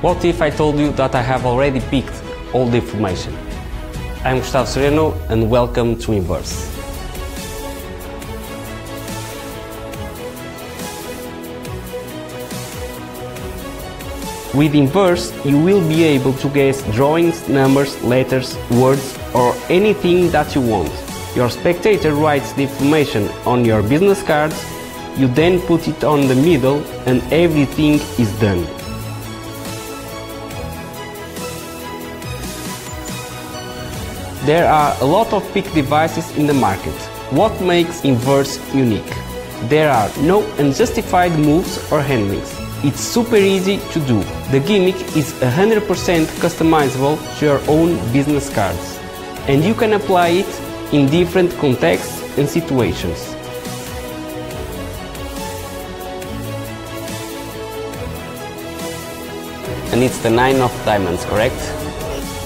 What if I told you that I have already picked all the information? I'm Gustavo Sereno and welcome to Inverse. With Inverse, you will be able to guess drawings, numbers, letters, words, or anything that you want. Your spectator writes the information on your business cards, you then put it on the middle, and everything is done. There are a lot of peek devices in the market. What makes Inverse unique? There are no unjustified moves or handlings. It's super easy to do. The gimmick is 100% customizable to your own business cards. And you can apply it in different contexts and situations. And it's the nine of diamonds, correct?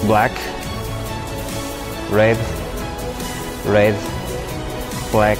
Black, red, red, black,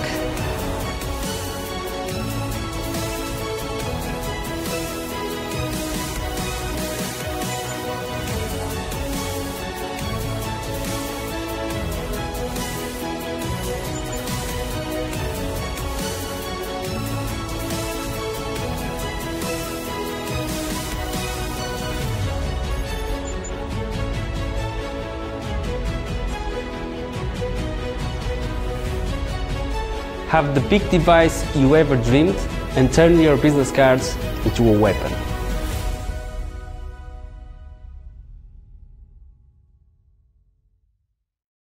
Have the big device you ever dreamed and turn your business cards into a weapon.